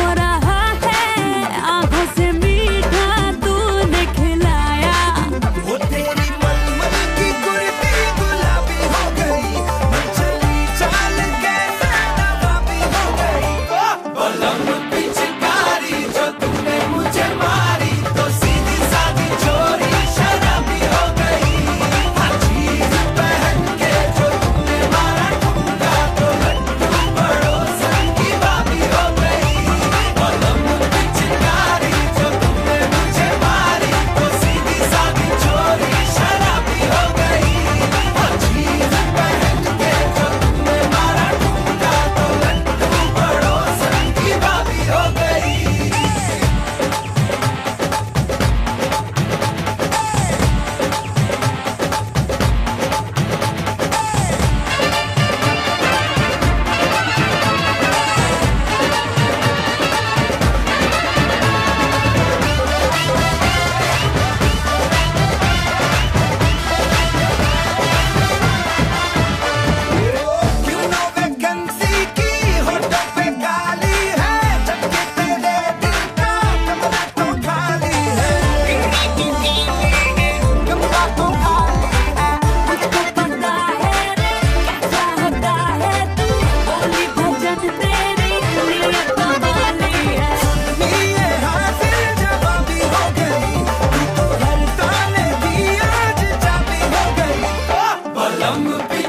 namorar. I'm a